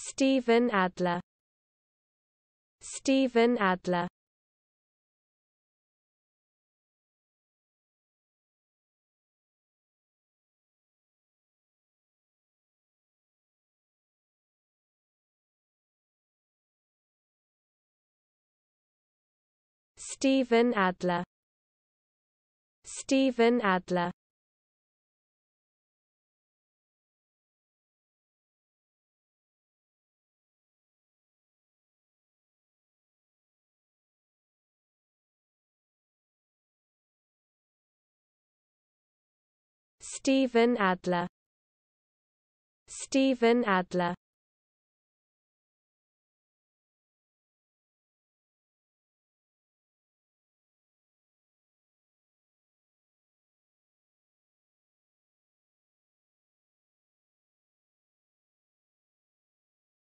Stephen Adler. Stephen Adler. Stephen Adler. Stephen Adler Stephen Adler. Stephen Adler